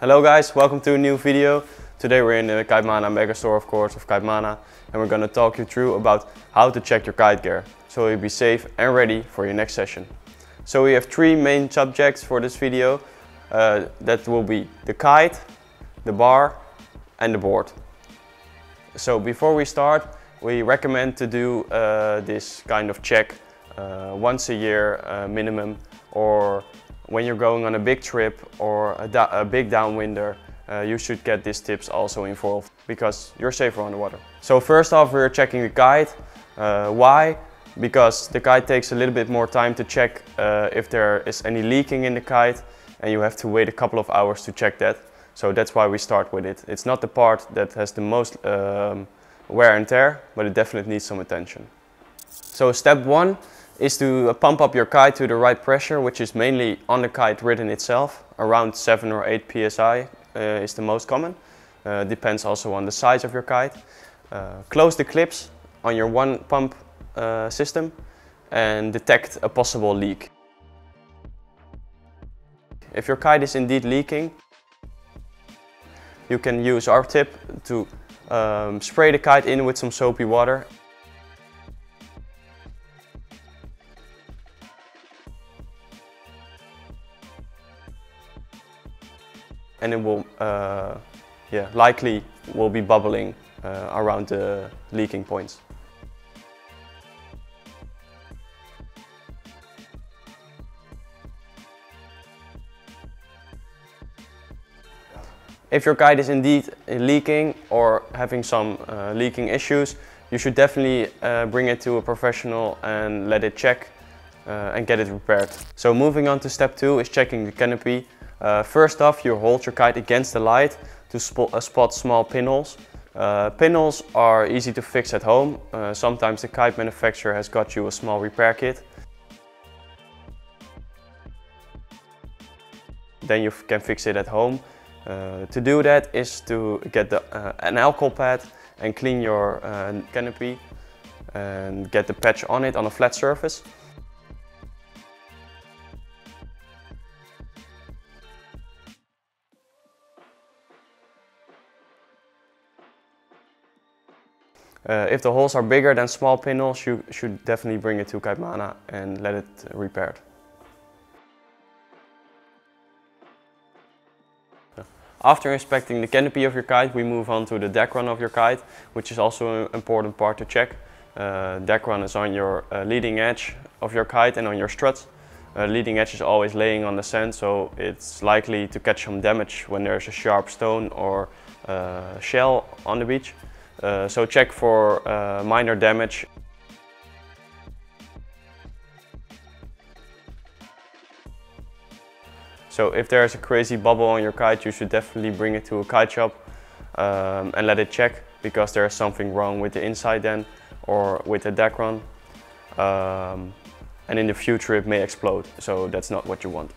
Hello guys, welcome to a new video. Today we're in the Kitemana Mega Store of course of Kitemana and we're going to talk you through about how to check your kite gear so you'll be safe and ready for your next session. So we have three main subjects for this video. Uh, that will be the kite, the bar and the board. So before we start we recommend to do uh, this kind of check uh, once a year uh, minimum or when you're going on a big trip or a, a big downwinder, uh, you should get these tips also involved because you're safer on the water. So first off, we're checking the kite. Uh, why? Because the kite takes a little bit more time to check uh, if there is any leaking in the kite and you have to wait a couple of hours to check that. So that's why we start with it. It's not the part that has the most um, wear and tear, but it definitely needs some attention. So step one is to uh, pump up your kite to the right pressure, which is mainly on the kite ridden itself. Around 7 or 8 psi uh, is the most common. Uh, depends also on the size of your kite. Uh, close the clips on your one pump uh, system and detect a possible leak. If your kite is indeed leaking, you can use our tip to um, spray the kite in with some soapy water and it will uh, yeah, likely will be bubbling uh, around the leaking points. If your kite is indeed leaking or having some uh, leaking issues, you should definitely uh, bring it to a professional and let it check uh, and get it repaired. So moving on to step two is checking the canopy uh, first off, you hold your kite against the light to spot, uh, spot small pinholes. Uh, pinholes are easy to fix at home. Uh, sometimes the kite manufacturer has got you a small repair kit. Then you can fix it at home. Uh, to do that is to get the, uh, an alcohol pad and clean your canopy and get the patch on it on a flat surface. Uh, if the holes are bigger than small pinholes, you should definitely bring it to Kitemana and let it repaired. After inspecting the canopy of your kite, we move on to the Dacron of your kite, which is also an important part to check. Uh, Dacron is on your uh, leading edge of your kite and on your struts. Uh, leading edge is always laying on the sand, so it's likely to catch some damage when there's a sharp stone or uh, shell on the beach. Uh, so check for uh, minor damage. So if there's a crazy bubble on your kite, you should definitely bring it to a kite shop um, and let it check because there's something wrong with the inside then or with the Dacron. Um, and in the future it may explode, so that's not what you want.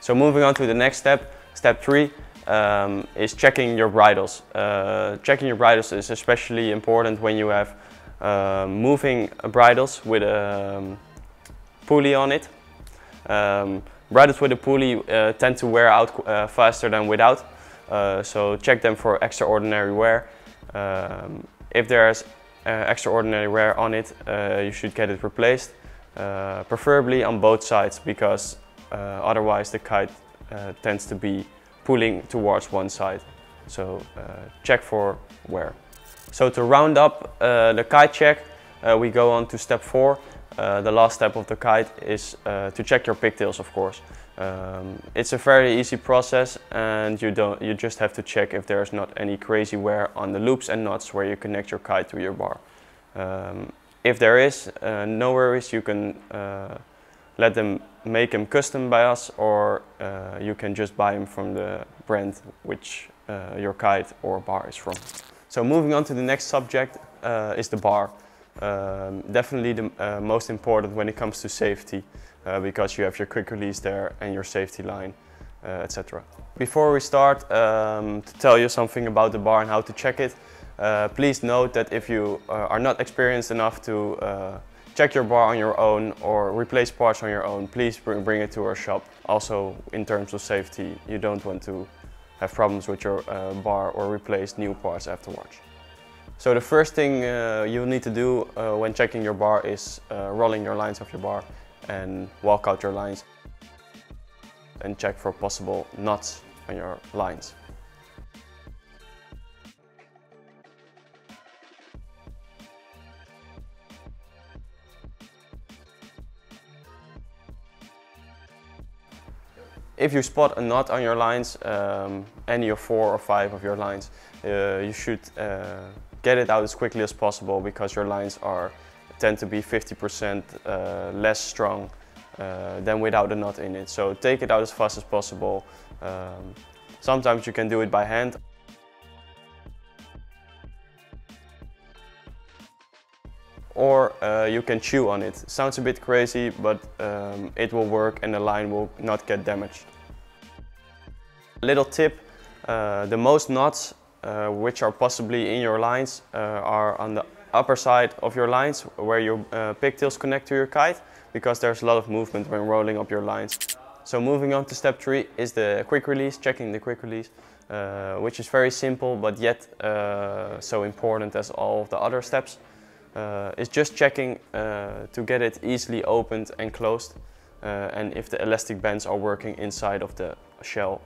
So moving on to the next step, step three, um, is checking your bridles. Uh, checking your bridles is especially important when you have uh, moving bridles with a um, pulley on it. Um, bridles with a pulley uh, tend to wear out uh, faster than without, uh, so check them for extraordinary wear. Um, if there's uh, extraordinary wear on it, you should get it replaced, preferably on both sides because otherwise the kite tends to be pulling towards one side. So uh, check for wear. So to round up uh, the kite check, uh, we go on to step four. Uh, the last step of the kite is uh, to check your pigtails, of course. Um, it's a very easy process and you, don't, you just have to check if there's not any crazy wear on the loops and knots where you connect your kite to your bar. Um, if there is, uh, no worries, you can let them make them custom by us or uh, you can just buy them from the brand which uh, your kite or bar is from. So moving on to the next subject uh, is the bar. Um, definitely the uh, most important when it comes to safety uh, because you have your quick release there and your safety line, uh, etc. Before we start um, to tell you something about the bar and how to check it, please note that if you are not experienced enough to check your bar on your own or replace parts on your own, please bring, it to our shop. also in terms of safety, you don't want to have problems with your uh, bar or replace new parts afterwards. So the first thing uh, you need to do uh, when checking your bar is uh, rolling your lines off your bar and walk out your lines and check for possible knots on your lines. If you spot a knot on your lines, um, any of four or five of your lines, uh, you should uh, get it out as quickly as possible because your lines are tend to be 50% uh, less strong uh, than without a knot in it. So take it out as fast as possible. Um, sometimes you can do it by hand. Or uh, you can chew on it. Sounds a bit crazy, but um, it will work and the line will not get damaged. Little tip, uh, the most knots uh, which are possibly in your lines uh, are on the upper side of your lines where your uh, pigtails connect to your kite because there's a lot of movement when rolling up your lines. So moving on to step three is the quick release, checking the quick release, uh, which is very simple but yet so important as all the other steps. Uh, it's just checking uh, to get it easily opened and closed uh, and if the elastic bands are working inside of the shell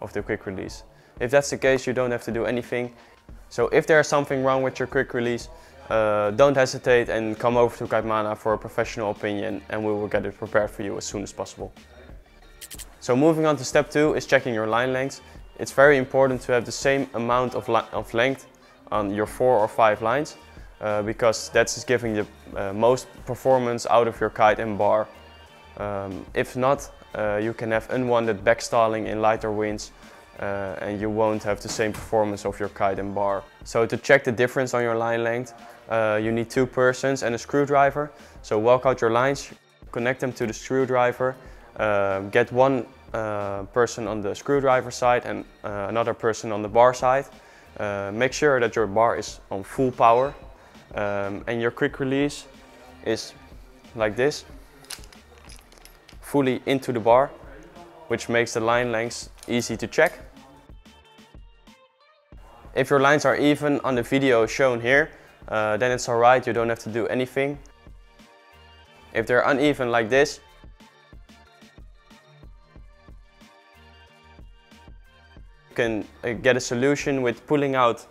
of the quick release. If that's the case, you don't have to do anything. So if there's something wrong with your quick release, uh, don't hesitate and come over to Kitemana for a professional opinion and we will get it prepared for you as soon as possible. So moving on to step two is checking your line lengths. It's very important to have the same amount of, of length on your four or five lines uh, because that's giving the uh, most performance out of your kite and bar. Um, if not, uh, you can have unwanted backstalling in lighter winds uh, and you won't have the same performance of your kite and bar. So to check the difference on your line length, uh, you need two persons and a screwdriver. So walk out your lines, connect them to the screwdriver, uh, get one person on the screwdriver side and another person on the bar side. Make sure that your bar is on full power um, and your quick release is like this, fully into the bar, which makes the line lengths easy to check. If your lines are even on the video shown here, uh, then it's alright, you don't have to do anything. If they're uneven like this, you can uh, get a solution with pulling out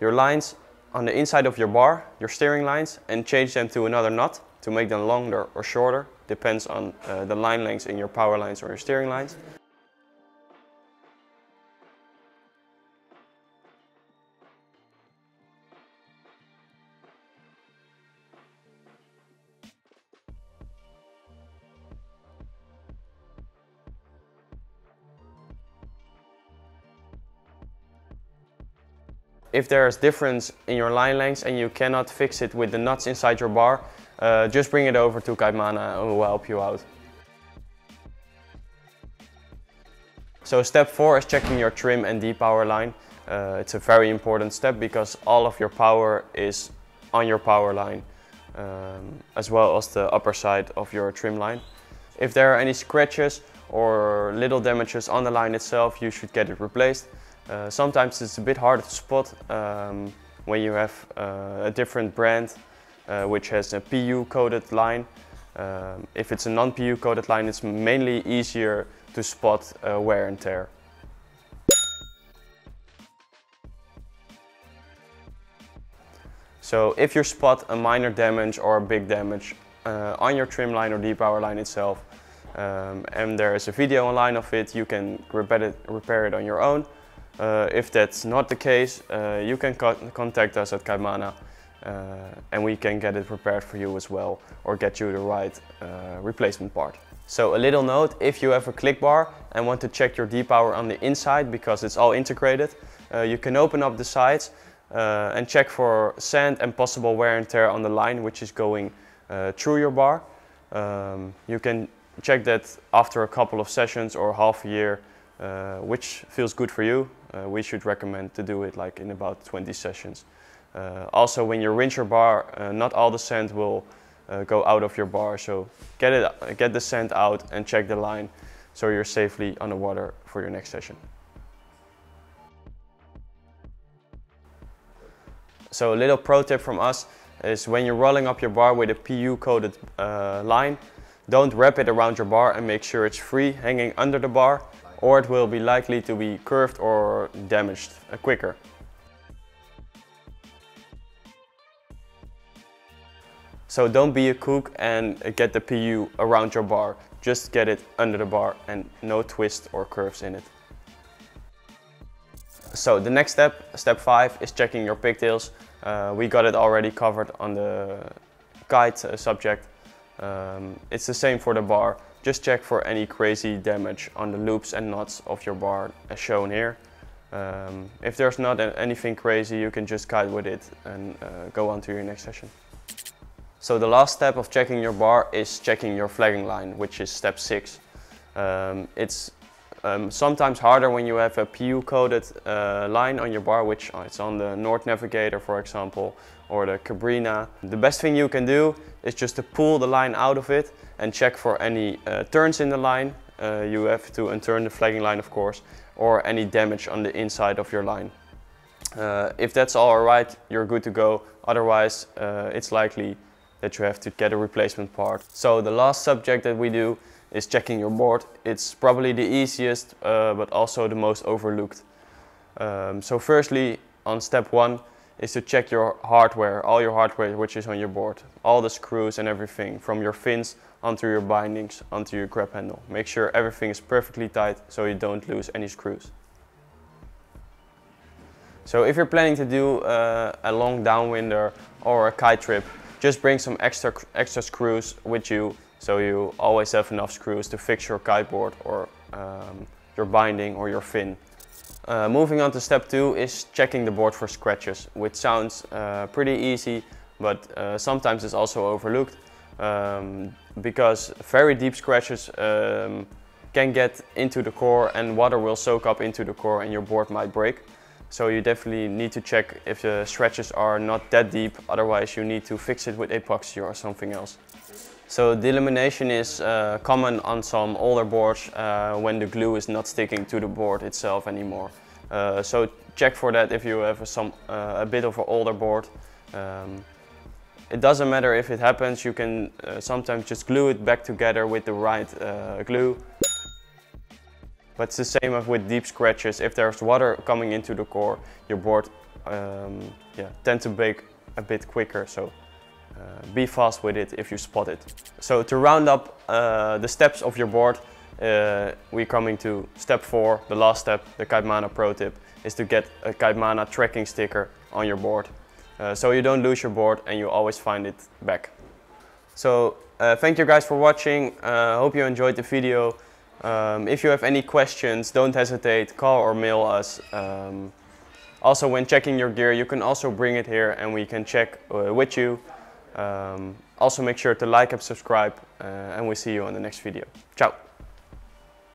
your lines on the inside of your bar, your steering lines, and change them to another knot to make them longer or shorter, depends on uh, the line lengths in your power lines or your steering lines. If there's difference in your line lengths and you cannot fix it with the nuts inside your bar, uh, just bring it over to Kitemana and we'll help you out. So step four is checking your trim and depower line. Uh, it's a very important step because all of your power is on your power line um, as well as the upper side of your trim line. If there are any scratches or little damages on the line itself, you should get it replaced. Uh, sometimes it's a bit harder to spot um, when you have uh, a different brand uh, which has a PU coated line. Um, if it's a non-PU coated line, it's mainly easier to spot uh, wear and tear. So if you spot a minor damage or a big damage uh, on your trim line or depower line itself, um, and there is a video online of it, you can repair it, repair it on your own. Uh, if that's not the case, uh, you can co contact us at Kitemana uh, and we can get it prepared for you as well or get you the right uh, replacement part. So a little note, if you have a click bar and want to check your depower on the inside because it's all integrated, uh, you can open up the sides uh, and check for sand and possible wear and tear on the line which is going through your bar. Um, you can check that after a couple of sessions or half a year uh, which feels good for you. Uh, we should recommend to do it like in about 20 sessions. Uh, also, when you rinse your bar, not all the sand will go out of your bar, so get it, get the sand out and check the line. so you're safely on the water for your next session. So a little pro tip from us is when you're rolling up your bar with a PU coated uh, line, don't wrap it around your bar and make sure it's free hanging under the bar or it will be likely to be curved or damaged uh, quicker. So don't be a kook and get the PU around your bar. Just get it under the bar and no twist or curves in it. So the next step, step five, is checking your pigtails. Uh, we got it already covered on the guide uh, subject. Um, it's the same for the bar. Just check for any crazy damage on the loops and knots of your bar as shown here. Um, if there's not anything crazy, you can just kite with it and uh, go on to your next session. So the last step of checking your bar is checking your flagging line, which is step six. Um, it's um, sometimes harder when you have a PU coated uh, line on your bar, which it's on the North Navigator, for example, or the Cabrinha. The best thing you can do is just to pull the line out of it and check for any uh, turns in the line. Uh, you have to unturn the flagging line, of course, or any damage on the inside of your line. Uh, if that's all right, you're good to go. Otherwise, uh, it's likely that you have to get a replacement part. So the last subject that we do is checking your board. It's probably the easiest, uh, but also the most overlooked. Um, so firstly, on step one, is to check your hardware, all your hardware which is on your board. All the screws and everything, from your fins onto your bindings, onto your grab handle. Make sure everything is perfectly tight so you don't lose any screws. So if you're planning to do uh, a long downwinder or a kite trip, just bring some extra, extra screws with you so you always have enough screws to fix your kiteboard or um, your binding or your fin. Uh, moving on to step two is checking the board for scratches, which sounds uh, pretty easy, but uh, sometimes it's also overlooked um, because very deep scratches um, can get into the core and water will soak up into the core and your board might break. So you definitely need to check if the stretches are not that deep, otherwise you need to fix it with epoxy or something else. So delamination is uh, common on some older boards uh, when the glue is not sticking to the board itself anymore. Uh, so check for that if you have a, some, uh, a bit of an older board. Um, it doesn't matter if it happens, you can uh, sometimes just glue it back together with the right uh, glue but it's the same with deep scratches. If there's water coming into the core, your board um, yeah, tend to break a bit quicker. So be fast with it if you spot it. So to round up uh, the steps of your board, uh, we're coming to step four, the last step, the Kitemana pro tip, is to get a Kitemana tracking sticker on your board. Uh, so you don't lose your board and you always find it back. So uh, thank you guys for watching. Uh, hope you enjoyed the video. Um, if you have any questions, don't hesitate, call or mail us. Um, also, when checking your gear, you can also bring it here and we can check uh, with you. Um, also, make sure to like and subscribe, uh, and we see you on the next video. Ciao!